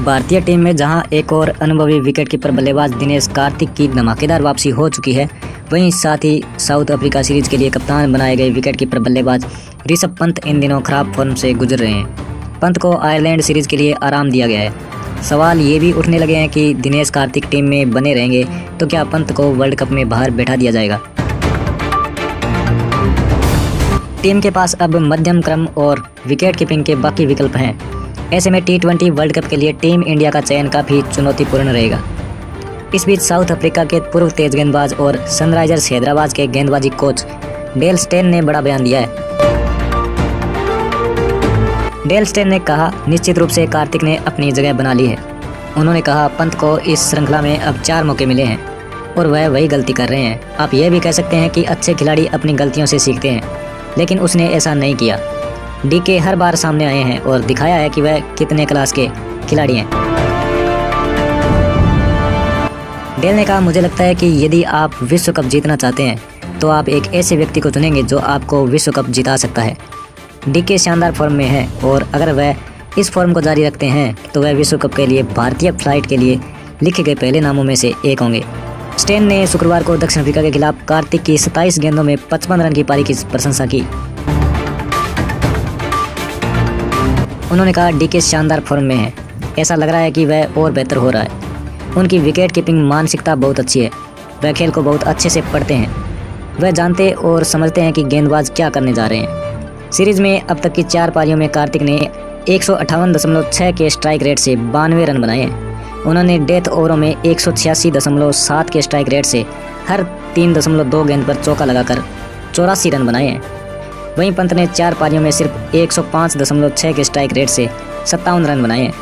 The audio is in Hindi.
भारतीय टीम में जहाँ एक और अनुभवी विकेटकीपर बल्लेबाज दिनेश कार्तिक की धमाकेदार वापसी हो चुकी है, वहीं साथ ही साउथ अफ्रीका सीरीज़ के लिए कप्तान बनाए गए विकेटकीपर बल्लेबाज ऋषभ पंत इन दिनों खराब फॉर्म से गुजर रहे हैं। पंत को आयरलैंड सीरीज़ के लिए आराम दिया गया है। सवाल ये भी उठने लगे हैं कि दिनेश कार्तिक टीम में बने रहेंगे तो क्या पंत को वर्ल्ड कप में बाहर बैठा दिया जाएगा? टीम के पास अब मध्यम क्रम और विकेट कीपिंग के बाकी विकल्प हैं। ऐसे में टी ट्वेंटी वर्ल्ड कप के लिए टीम इंडिया का चयन काफ़ी चुनौतीपूर्ण रहेगा। इस बीच साउथ अफ्रीका के पूर्व तेज गेंदबाज और सनराइजर्स हैदराबाद के गेंदबाजी कोच डेल स्टेन ने बड़ा बयान दिया है। डेल स्टेन ने कहा, निश्चित रूप से कार्तिक ने अपनी जगह बना ली है। उन्होंने कहा, पंत को इस श्रृंखला में अब चार मौके मिले हैं और वह वही गलती कर रहे हैं। आप यह भी कह सकते हैं कि अच्छे खिलाड़ी अपनी गलतियों से सीखते हैं, लेकिन उसने ऐसा नहीं किया। डीके हर बार सामने आए हैं और दिखाया है कि वह कितने क्लास के खिलाड़ी हैं। डेल ने कहा, मुझे लगता है कि यदि आप विश्व कप जीतना चाहते हैं तो आप एक ऐसे व्यक्ति को चुनेंगे जो आपको विश्व कप जिता सकता है। डीके शानदार फॉर्म में है और अगर वह इस फॉर्म को जारी रखते हैं तो वह विश्व कप के लिए भारतीय फ़्लाइट के लिए लिखे गए पहले नामों में से एक होंगे। स्टेन ने शुक्रवार को दक्षिण अफ्रीका के खिलाफ कार्तिक की 27 गेंदों में 55 रन की पारी की प्रशंसा की। उन्होंने कहा, डीके शानदार फॉर्म में है। ऐसा लग रहा है कि वह और बेहतर हो रहा है। उनकी विकेट कीपिंग मानसिकता बहुत अच्छी है। वह खेल को बहुत अच्छे से पढ़ते हैं। वह जानते और समझते हैं कि गेंदबाज क्या करने जा रहे हैं। सीरीज़ में अब तक की चार पारियों में कार्तिक ने एक के स्ट्राइक रेट से बानवे रन बनाए हैं। उन्होंने डेथ ओवरों में एक के स्ट्राइक रेट से हर तीन दशमलव दो गेंद पर चौका लगाकर चौरासी रन बनाए हैं। वहीं पंत ने चार पारियों में सिर्फ़ एक के स्ट्राइक रेट से सत्तावन रन बनाए।